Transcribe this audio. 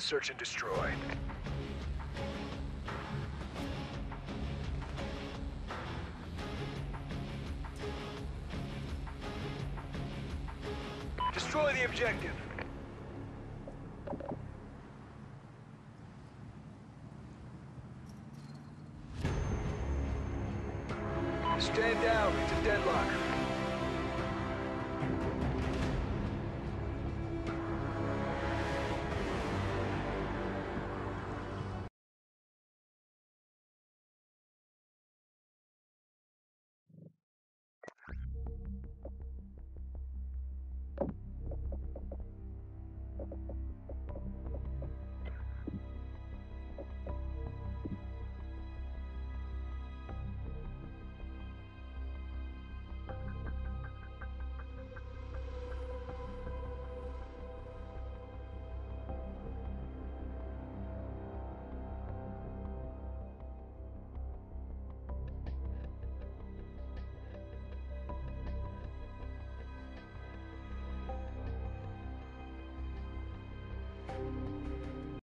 Search and destroy. Destroy the objective. Stand down. It's a deadlock.